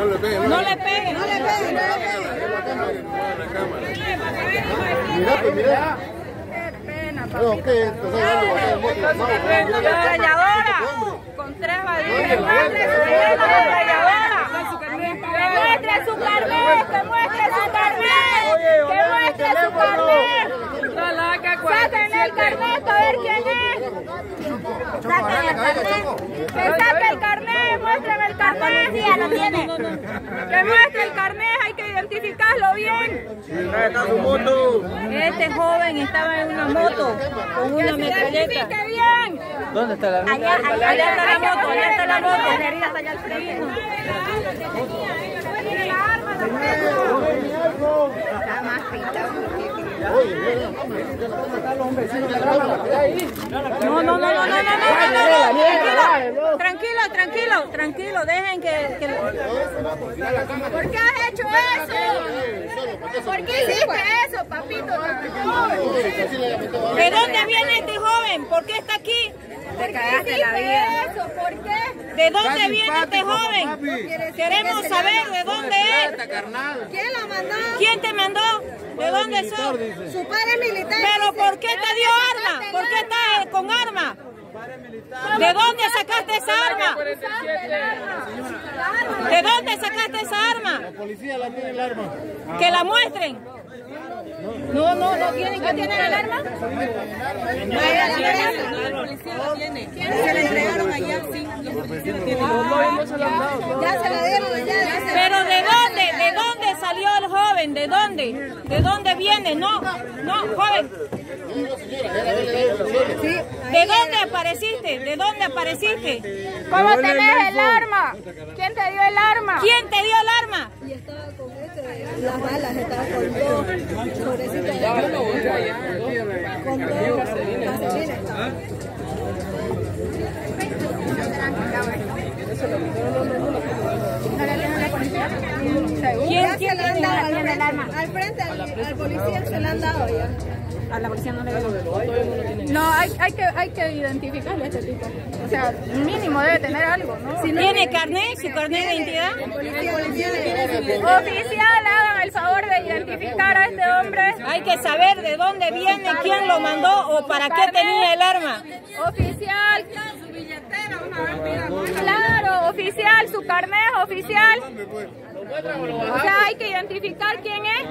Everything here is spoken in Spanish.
No le peguen. No le peguen. No le peguen, no le peguen. Mira, pues mira. Qué pena, No, papito. Ametralladora. Con tres balines. Muestre su ametralladora. Que muestre su carnet. Que muestre su carnet. Que muestre su carnet. Saquen el carnet a ver quién es. Saquen el carnet. Saque el carnet. Ya lo tiene. Que muestre el carnet. Hay que identificarlo bien. Este joven estaba en una moto con una metralleta. identifique bien. ¿Dónde está la Allá, allá, Allá está la moto, allá está la moto. allá al frente. No, no, no, no, no, no, no, no, tranquilo, tranquilo, tranquilo, dejen que, que... ¿Por qué has hecho eso? ¿Por qué hiciste eso, papito? ¿De dónde viene este joven? ¿Por qué está aquí? Te cagaste la vida. eso? ¿Por qué? ¿De dónde viene este joven? Queremos saber de dónde es. ¿Quién la mandó? ¿Quién te mandó? ¿De dónde son? Su padre es militar. ¿Pero por qué te dio arma? ¿Por qué está con arma? ¿De dónde sacaste esa arma? ¿De dónde sacaste esa arma? La policía la tiene el arma. Que la muestren. No, no, no tienen que ¿Tiene el arma? Se la entregaron allá, sí. Ya se la dieron allá. Pero ¿de dónde? ¿De dónde salió el joven? ¿De dónde? ¿De dónde viene? No, no, joven. ¿De dónde apareciste? ¿De dónde apareciste? ¿Cómo tenés el arma? ¿Quién te dio el arma? ¿Quién te dio el arma? y estaba con este, las balas, estaba con dos con dos vaselina estaba. ¿Quién, Ya quién se le tiene dado la- al frente, arma? al frente al, al policía se le han dado ya. A la policía no le dio. No, hay, hay, que, hay que identificarle a este tipo. O sea, mínimo debe tener algo, ¿no? ¿Tiene carnet? ¿Su carnet de identidad? Oficial, hagan el favor de identificar a este hombre. Hay que saber de dónde viene, quién lo mandó o para qué tenía el arma. Oficial. Claro, oficial, su oficial. O hay que identificar quién es.